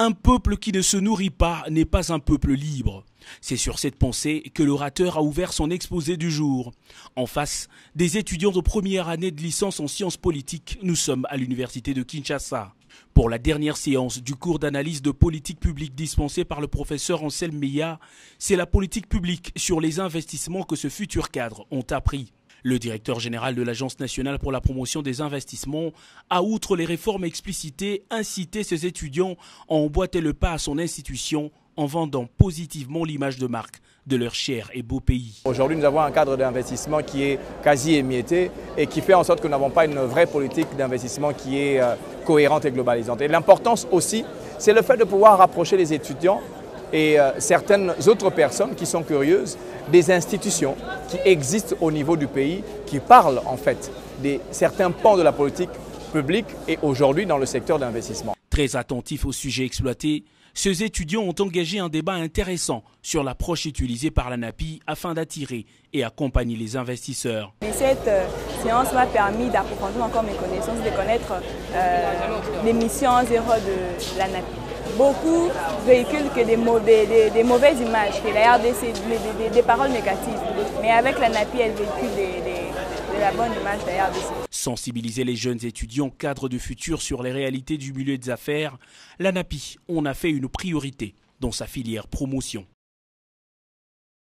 Un peuple qui ne se nourrit pas n'est pas un peuple libre. C'est sur cette pensée que l'orateur a ouvert son exposé du jour. En face des étudiants de première année de licence en sciences politiques, nous sommes à l'université de Kinshasa. Pour la dernière séance du cours d'analyse de politique publique dispensé par le professeur Anselme Meya, c'est la politique publique sur les investissements que ce futur cadre ont appris. Le directeur général de l'Agence nationale pour la promotion des investissements a, outre les réformes explicitées, incité ses étudiants à emboîter le pas à son institution en vendant positivement l'image de marque de leur cher et beau pays. Aujourd'hui, nous avons un cadre d'investissement qui est quasi émietté et qui fait en sorte que nous n'avons pas une vraie politique d'investissement qui est euh, cohérente et globalisante. Et l'importance aussi, c'est le fait de pouvoir rapprocher les étudiants et euh, certaines autres personnes qui sont curieuses des institutions qui existent au niveau du pays, qui parlent en fait de certains pans de la politique publique et aujourd'hui dans le secteur d'investissement. Très attentifs au sujet exploité, ces étudiants ont engagé un débat intéressant sur l'approche utilisée par la NAPI afin d'attirer et accompagner les investisseurs. cette euh, séance m'a permis d'approfondir encore mes connaissances, de connaître euh, les missions zéro de la NAPI beaucoup véhiculent que des, des, mauvaises images, que la RDC, des, paroles négatives. Mais avec la NAPI, elle véhicule de la bonne image de la RDC. Sensibiliser les jeunes étudiants cadres du futur sur les réalités du milieu des affaires, la NAPI en a fait une priorité dans sa filière promotion.